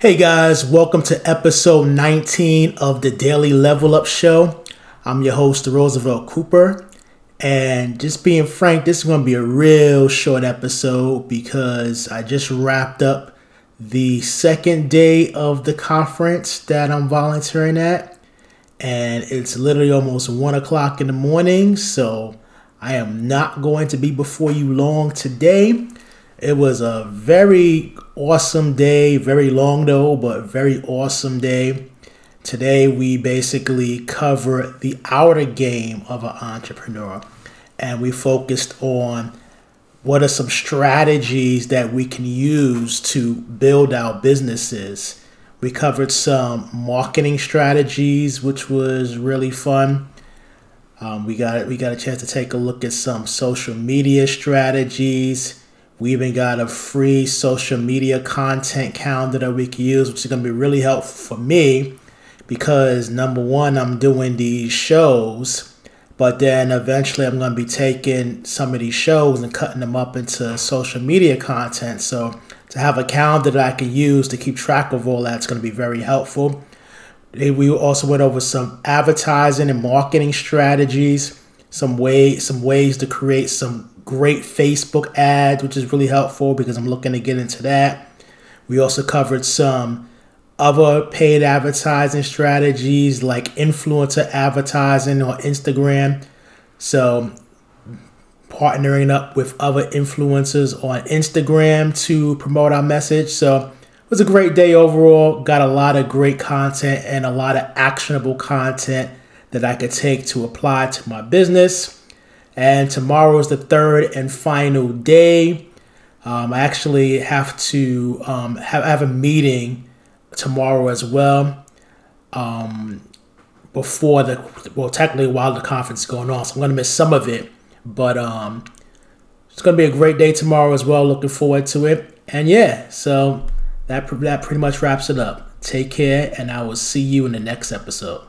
Hey guys, welcome to episode 19 of the Daily Level Up Show. I'm your host, Roosevelt Cooper. And just being frank, this is going to be a real short episode because I just wrapped up the second day of the conference that I'm volunteering at. And it's literally almost one o'clock in the morning. So I am not going to be before you long today. It was a very awesome day, very long though, but very awesome day. Today we basically cover the outer game of an entrepreneur and we focused on what are some strategies that we can use to build our businesses. We covered some marketing strategies, which was really fun. Um, we got we got a chance to take a look at some social media strategies we even got a free social media content calendar that we can use, which is going to be really helpful for me because number one, I'm doing these shows, but then eventually I'm going to be taking some of these shows and cutting them up into social media content. So to have a calendar that I can use to keep track of all that's going to be very helpful. We also went over some advertising and marketing strategies, some way some ways to create some great Facebook ads, which is really helpful because I'm looking to get into that. We also covered some other paid advertising strategies like influencer advertising on Instagram. So, partnering up with other influencers on Instagram to promote our message. So, it was a great day overall. Got a lot of great content and a lot of actionable content that I could take to apply to my business. And tomorrow is the third and final day. Um, I actually have to um, have, have a meeting tomorrow as well. Um, before the well, technically while the conference is going on, so I'm gonna miss some of it. But um, it's gonna be a great day tomorrow as well. Looking forward to it. And yeah, so that that pretty much wraps it up. Take care, and I will see you in the next episode.